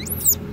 you